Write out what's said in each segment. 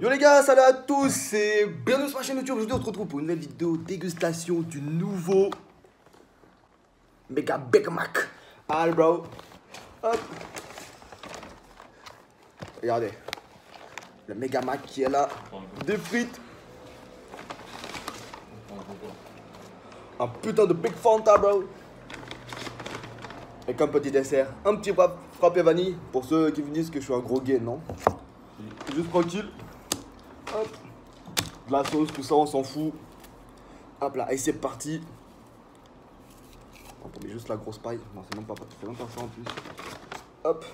Yo les gars, salut à tous et bienvenue sur ma chaîne YouTube. Aujourd'hui, on se retrouve pour une nouvelle vidéo dégustation du nouveau Mega Big Mac. Allez, bro. Hop. Regardez. Le Mega Mac qui est là. Des frites. Un putain de Big Fanta, bro. Et comme petit dessert, un petit frappé vanille. Pour ceux qui vous disent que je suis un gros gay, non. Juste tranquille. Hop. De la sauce, tout ça, on s'en fout. Hop là, et c'est parti. On met juste la grosse paille. Non, c'est même même pas ça en plus. Hop.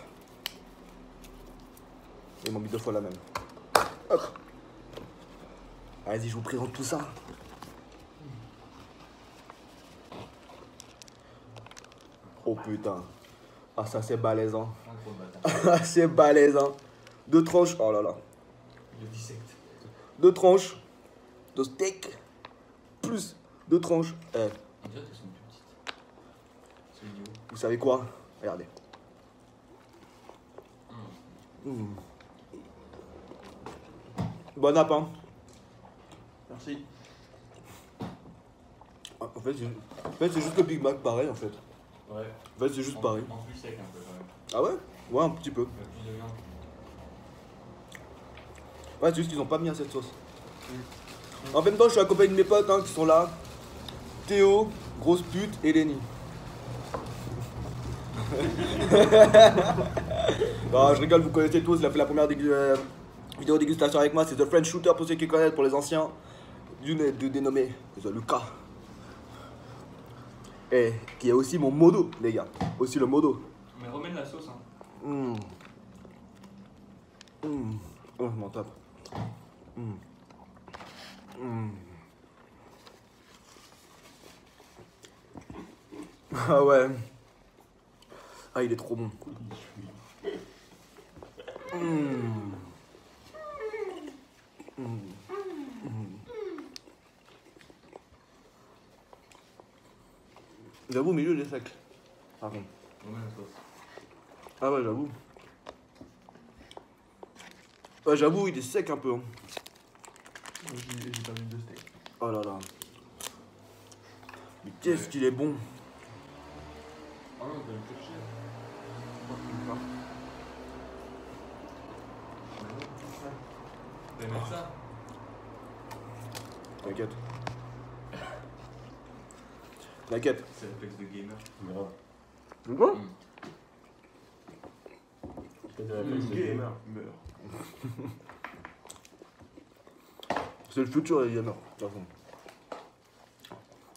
Ils m'ont mis deux fois la même. Hop. Vas-y, je vous présente tout ça. Oh putain. Ah, ça c'est balaisant. Ah, c'est balaisant. Deux tranches. Oh là là. Le dissecte. Deux tranches de steak. Plus deux tranches. On dirait qu'elles sont plus petites. C'est idiot. vous savez quoi? Regardez. Mm. Bon app, hein. Merci. Ah, En fait, c'est en fait, c'est juste le Big Mac pareil en fait. Ouais. En fait, c'est juste pareil. En plus sec un peu quand même. Ah ouais? Ouais, un petit peu. Il y a plus de viande. Ouais, c'est juste qu'ils ont pas mis assez de sauce. En même temps, je suis accompagné de mes potes hein, qui sont là. Théo, grosse pute et Lenny. non, je rigole, vous connaissez tous. Il a fait la première dégu- euh, vidéo dégustation avec moi. C'est The French Shooter pour ceux qui connaissent, pour les anciens. D'une de dénommé The Lucas. Et qui est aussi mon modo, les gars. Aussi le modo. Mais remets de la sauce hein. Mmh. Mmh. Oh, je m'en tape. Mmh. Ah ouais. Ah, il est trop bon. Mmh. J'avoue, au milieu, la sauce. Ah ouais, j'avoue. Ouais, j'avoue, il est sec un peu. hein. J'ai pas mis de steak. Oh là là. Mais qu'est-ce qu'il est bon. Oh non, on peut le chercher. Tu vas mettre ça? T'inquiète. T'inquiète. C'est le réflexe de gamer. Grave. C'est quoi C'est de la flex de gamer. Meurt. C'est le futur les gamers, de toute façon.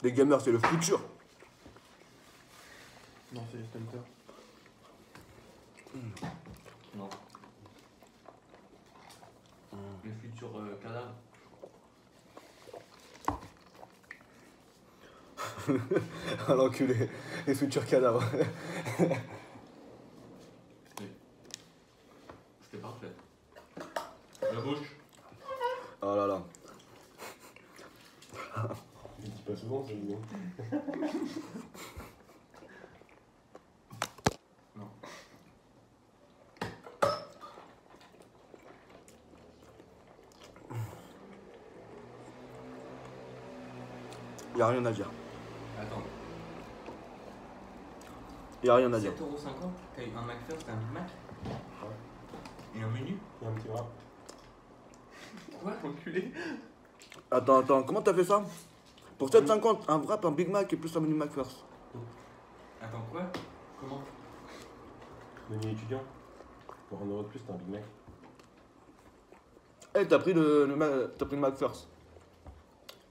Les gamers, c'est le futur. Non, c'est les stunters. Non. Le futur euh, cadavre. Ah l'enculé. Les futurs cadavres. C'était parfait. La bouche. Oh là là. Je dis pas souvent, c'est bien. Non. Y a rien à dire. Attends. Y a rien à dire. 7,50€ T'as eu un McFirst, un Big Mac Et un menu Il a un petit rap. Quoi, enculé Attends, attends, comment t'as fait ça? Pour 7,50, un wrap, un Big Mac et plus un menu McFirst. Attends, quoi? Comment? Menu étudiant. Pour un euro de plus, t'as un Big Mac. Eh, t'as pris le, le t'as pris le McFirst.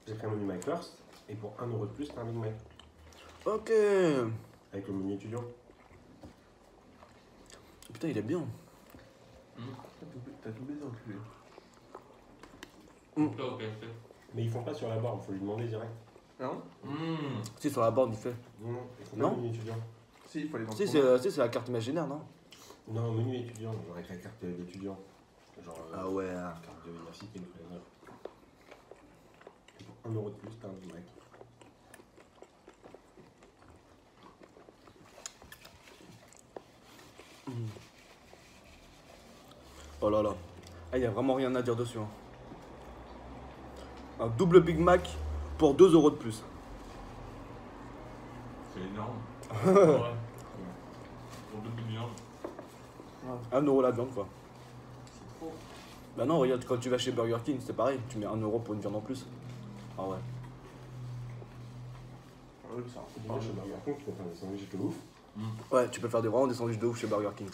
J'ai pris un menu Mac first. Et pour un euro de plus, t'as un Big Mac. Ok. Avec le menu étudiant. Putain, il est bien. T'as tout baisé, enculé. Mm. Au KFC. Mais ils font pas sur la barre, faut lui demander direct. Non Mmh. Si, sur la borne, il fait. Non, ils font pas menu étudiant. Si, il faut aller dans Si, le c'est euh, si, c'est la carte imaginaire, non Non, menu étudiant, genre avec la carte d'étudiant. Genre. euh, Ah ouais. Carte de l'université. Et pour un euro de plus, t'as un Big Mac. Oh là là. Ah, y a vraiment rien à dire dessus. hein. Un double Big Mac pour 2 euros de plus. C'est énorme. Ouais. Pour deux bouts de viande. 1 euro la viande, quoi. C'est trop. Bah non, regarde, quand tu vas chez Burger King, c'est pareil. Tu mets 1 euro pour une viande en plus. Ah ouais. Moi, je me rends compte qu'on fait des sandwichs de ouf. Ouais, tu peux faire des, vraiment des sandwichs de ouf chez Burger King.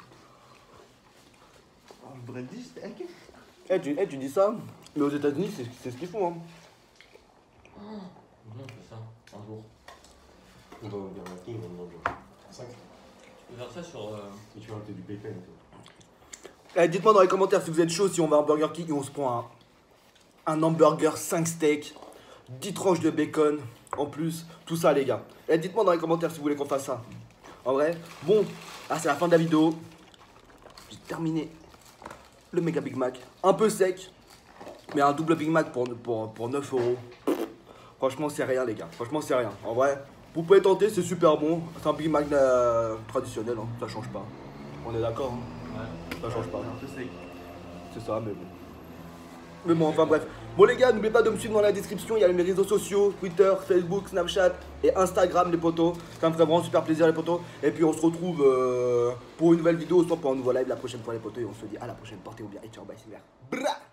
Un brandy steak Eh, tu, eh, tu dis ça, mais aux États-Unis, c'est c'est ce qu'ils font. Hein. Fait ça un jour. On va au Burger King, on mange 5. Tu peux faire ça sur. euh, Et tu vas rajouter du bacon et tout. Eh, dites-moi dans les commentaires si vous êtes chaud, si on va à Burger King et on se prend un, un hamburger 5 steaks, 10 tranches de bacon en plus, tout ça les gars. Eh, dites-moi dans les commentaires si vous voulez qu'on fasse ça. En vrai, bon, ah, c'est la fin de la vidéo. J'ai terminé le méga Big Mac. Un peu sec, mais un double Big Mac pour, pour, pour 9 euros. Franchement, c'est rien les gars. Franchement, c'est rien. En vrai, vous pouvez tenter, c'est super bon. C'est un Big Mac euh, traditionnel, hein. ça change pas. On est d'accord hein Ouais. Ça change pas. C'est ça, mais bon. Mais bon, enfin bref. Bon les gars, n'oubliez pas de me suivre dans la description, il y a mes réseaux sociaux, Twitter, Facebook, Snapchat et Instagram les potos. Ça me ferait vraiment super plaisir les potos. Et puis on se retrouve euh, pour une nouvelle vidéo, soit pour un nouveau live la prochaine fois les potos. Et on se dit à la prochaine, portez-vous bien et ciao, bye, c'est. Bra